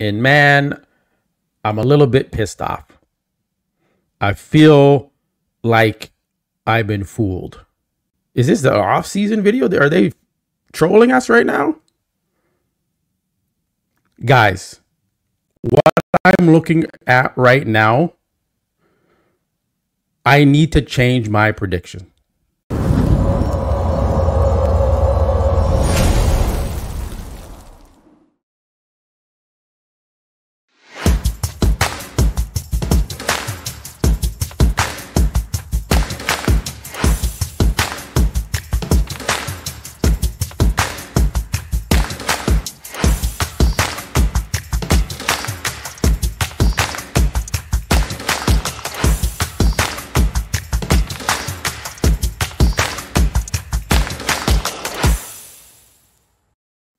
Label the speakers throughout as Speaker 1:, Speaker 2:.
Speaker 1: And man, I'm a little bit pissed off. I feel like I've been fooled. Is this the off season video? Are they trolling us right now? Guys, what I'm looking at right now, I need to change my prediction.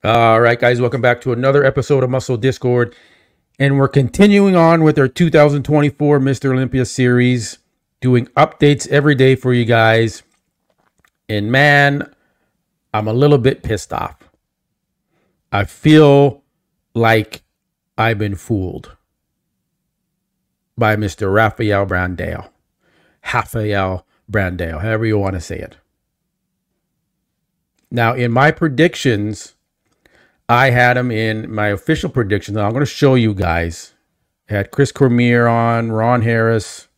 Speaker 1: All right, guys, welcome back to another episode of Muscle Discord. And we're continuing on with our 2024 Mr. Olympia series, doing updates every day for you guys. And man, I'm a little bit pissed off. I feel like I've been fooled by Mr. Rafael Brandale. Rafael Brandale, however you want to say it. Now, in my predictions, I had him in my official predictions. I'm going to show you guys. Had Chris Cormier on, Ron Harris.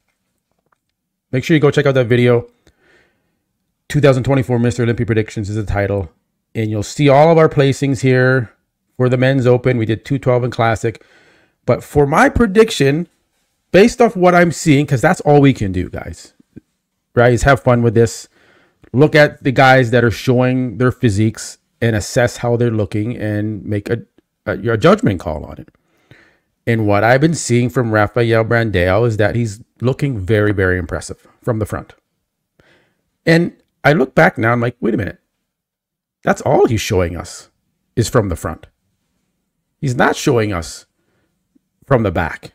Speaker 1: Make sure you go check out that video. 2024 Mr. Olympia Predictions is the title. And you'll see all of our placings here for the men's open. We did 212 and classic. But for my prediction, based off what I'm seeing, because that's all we can do, guys. Right? Is have fun with this. Look at the guys that are showing their physiques and assess how they're looking and make a, a your judgment call on it. And what I've been seeing from Rafael Brandao is that he's looking very, very impressive from the front. And I look back now, I'm like, wait a minute. That's all he's showing us is from the front. He's not showing us from the back.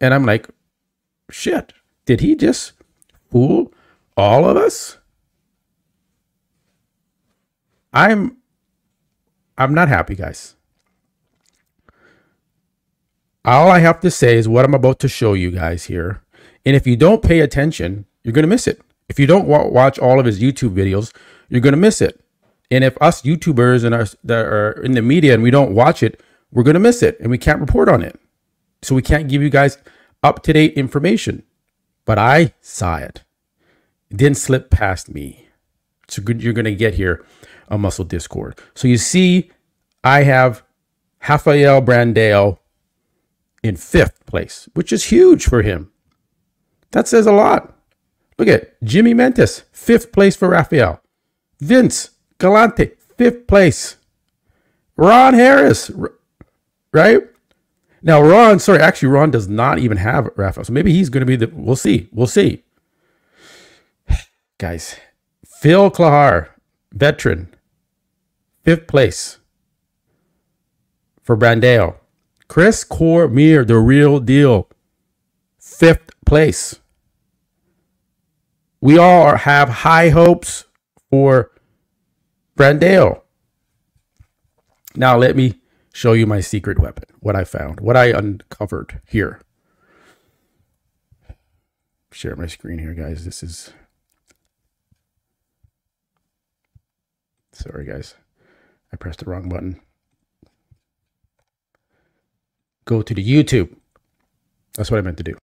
Speaker 1: And I'm like, shit, did he just fool all of us? I'm I'm not happy, guys. All I have to say is what I'm about to show you guys here. And if you don't pay attention, you're going to miss it. If you don't watch all of his YouTube videos, you're going to miss it. And if us YouTubers and us that are in the media and we don't watch it, we're going to miss it and we can't report on it. So we can't give you guys up to date information. But I saw it. It didn't slip past me. So good, you're going to get here a muscle discord. So you see, I have Rafael Brandao in fifth place, which is huge for him. That says a lot. Look at Jimmy Mentis, fifth place for Rafael. Vince Galante, fifth place. Ron Harris, right? Now, Ron, sorry, actually, Ron does not even have Rafael. So maybe he's going to be the, we'll see. We'll see. Guys, Phil Klahar, veteran, fifth place for Brandao. Chris Cormier, the real deal, fifth place. We all have high hopes for Brandao. Now, let me show you my secret weapon, what I found, what I uncovered here. Share my screen here, guys. This is Sorry, guys. I pressed the wrong button. Go to the YouTube. That's what I meant to do.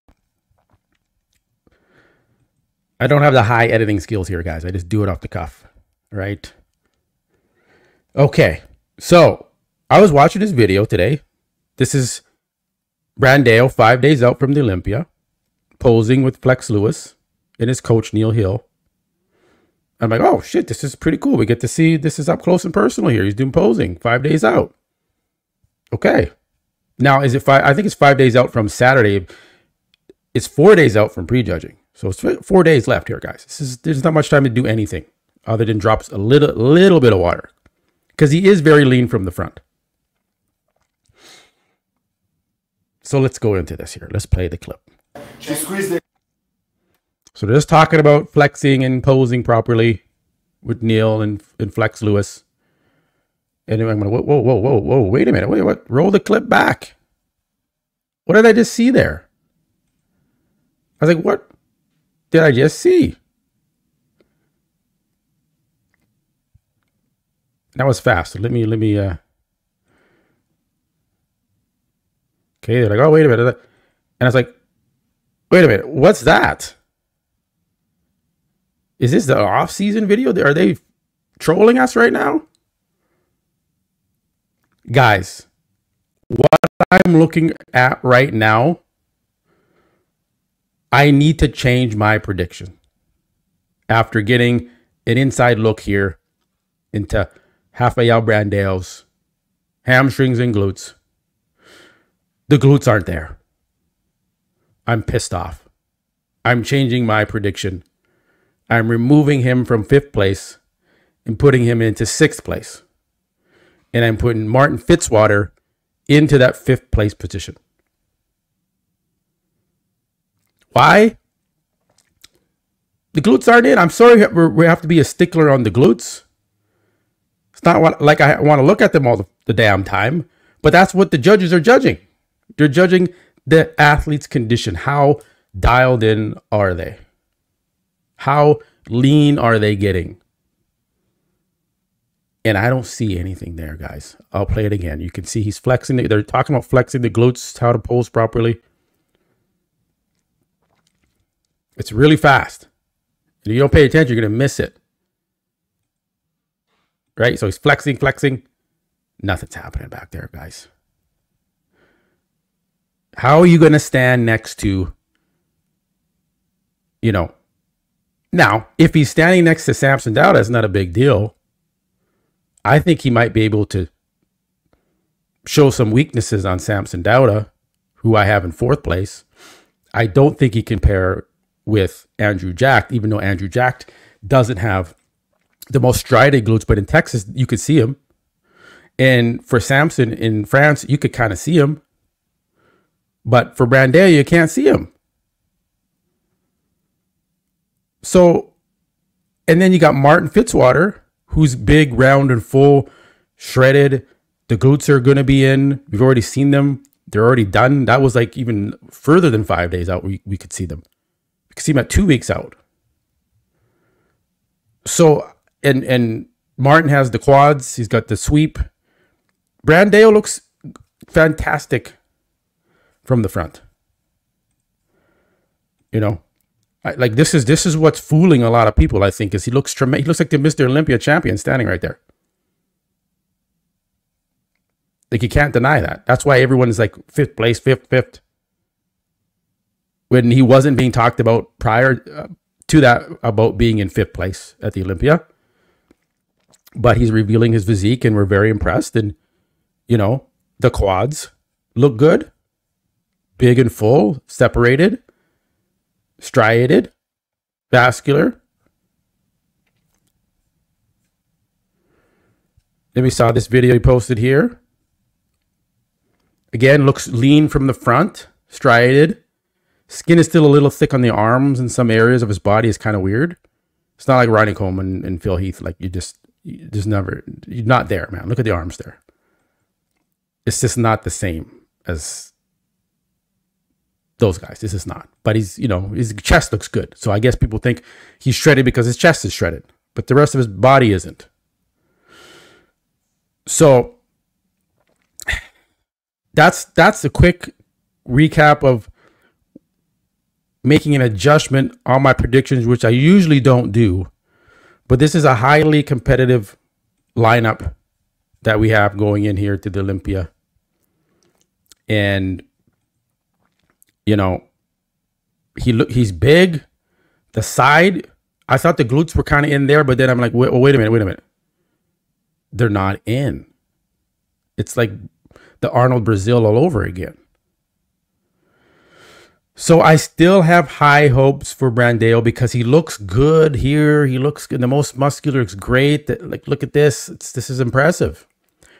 Speaker 1: I don't have the high editing skills here, guys. I just do it off the cuff, right? Okay, so I was watching this video today. This is Brandao, five days out from the Olympia, posing with Flex Lewis and his coach, Neil Hill. I'm like, oh shit, this is pretty cool. We get to see this is up close and personal here. He's doing posing five days out. Okay. Now, is it five? I think it's five days out from Saturday. It's four days out from prejudging. So it's four days left here, guys. This is there's not much time to do anything other than drops a little little bit of water. Because he is very lean from the front. So let's go into this here. Let's play the clip. She squeezed it. So just talking about flexing and posing properly with Neil and, and Flex Lewis. And I'm going, whoa, whoa, whoa, whoa, whoa, wait a minute. Wait, what? Roll the clip back. What did I just see there? I was like, what did I just see? That was fast. Let me, let me, uh, okay. They're like, oh, wait a minute. And I was like, wait a minute. What's that? Is this the off season video? Are they trolling us right now? Guys, what I'm looking at right now, I need to change my prediction after getting an inside look here into Rafael Brandão's hamstrings and glutes. The glutes aren't there. I'm pissed off. I'm changing my prediction. I'm removing him from fifth place and putting him into sixth place. And I'm putting Martin Fitzwater into that fifth place position. Why? The glutes aren't in. I'm sorry, we have to be a stickler on the glutes. It's not what, like I want to look at them all the, the damn time, but that's what the judges are judging. They're judging the athlete's condition. How dialed in are they? How lean are they getting? And I don't see anything there, guys. I'll play it again. You can see he's flexing. They're talking about flexing the glutes, how to pose properly. It's really fast. If you don't pay attention, you're going to miss it. Right? So he's flexing, flexing. Nothing's happening back there, guys. How are you going to stand next to, you know, now, if he's standing next to Samson Dauda, it's not a big deal. I think he might be able to show some weaknesses on Samson Dauda, uh, who I have in fourth place. I don't think he can pair with Andrew Jacked, even though Andrew Jacked doesn't have the most striated glutes, but in Texas, you could see him. And for Samson in France, you could kind of see him. But for Brandel, you can't see him. So, and then you got Martin Fitzwater, who's big, round, and full, shredded. The glutes are going to be in. We've already seen them. They're already done. That was like even further than five days out. We, we could see them. We could see them at two weeks out. So, and and Martin has the quads. He's got the sweep. Brandale looks fantastic from the front. You know, I, like this is this is what's fooling a lot of people. I think is he looks tremendous. He looks like the Mr. Olympia champion standing right there. Like you can't deny that. That's why everyone is like fifth place, fifth, fifth. When he wasn't being talked about prior uh, to that about being in fifth place at the Olympia, but he's revealing his physique, and we're very impressed. And you know the quads look good, big and full, separated striated, vascular. Then we saw this video he posted here. Again, looks lean from the front, striated. Skin is still a little thick on the arms and some areas of his body is kind of weird. It's not like Ronnie Coleman and, and Phil Heath. Like you just, you just never, you're not there, man. Look at the arms there. It's just not the same as those guys. This is not. But he's, you know, his chest looks good. So I guess people think he's shredded because his chest is shredded, but the rest of his body isn't. So that's that's a quick recap of making an adjustment on my predictions, which I usually don't do. But this is a highly competitive lineup that we have going in here to the Olympia. And you know, he look he's big. The side, I thought the glutes were kind of in there, but then I'm like, wait, wait a minute, wait a minute. They're not in. It's like the Arnold Brazil all over again. So I still have high hopes for Brandale because he looks good here. He looks good. The most muscular looks great. Like, look at this. It's, this is impressive.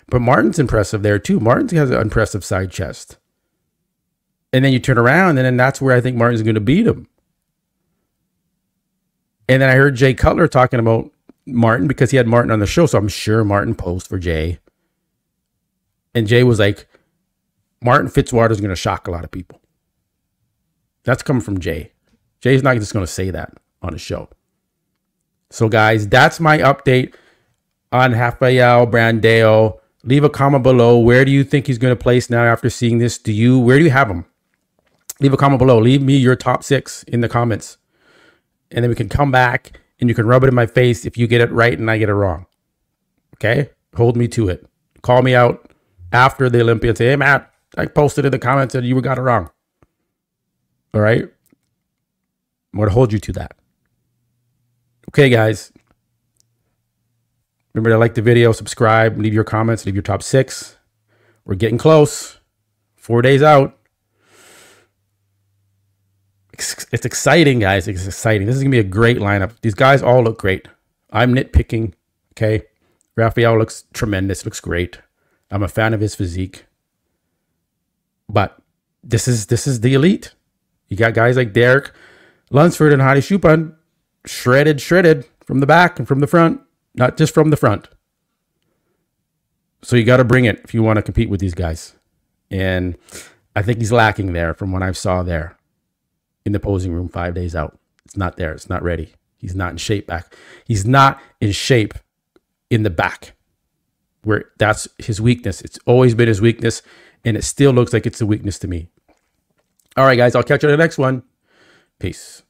Speaker 1: But Martin's impressive there too. Martin has an impressive side chest. And then you turn around, and then that's where I think Martin's going to beat him. And then I heard Jay Cutler talking about Martin because he had Martin on the show. So I'm sure Martin posed for Jay And Jay was like, Martin Fitzwater is going to shock a lot of people. That's coming from Jay. Jay's not just going to say that on his show. So, guys, that's my update on Rafael Brandao. Leave a comment below. Where do you think he's going to place now after seeing this? Do you, where do you have him? Leave a comment below. Leave me your top six in the comments. And then we can come back and you can rub it in my face if you get it right and I get it wrong. Okay? Hold me to it. Call me out after the Olympia and say, hey, Matt, I posted in the comments that you got it wrong. All right? I'm going to hold you to that. Okay, guys. Remember to like the video, subscribe, leave your comments, leave your top six. We're getting close. Four days out. It's, exciting, guys. It's exciting. This is to be a great lineup. These guys all look great. I'm nitpicking. Okay. Rafael looks tremendous, looks great. I'm a fan of his physique. But this is this is the elite. You got guys like Derek Lunsford and Hadi Choopan shredded, shredded from the back and from the front, not just from the front. So you got to bring it if you want to compete with these guys. And I think he's lacking there from what I saw there in the posing room five days out. It's not there. It's not ready. He's not in shape back. He's not in shape in the back where that's his weakness. It's always been his weakness and it still looks like it's a weakness to me. All right, guys, I'll catch you on the next one. Peace.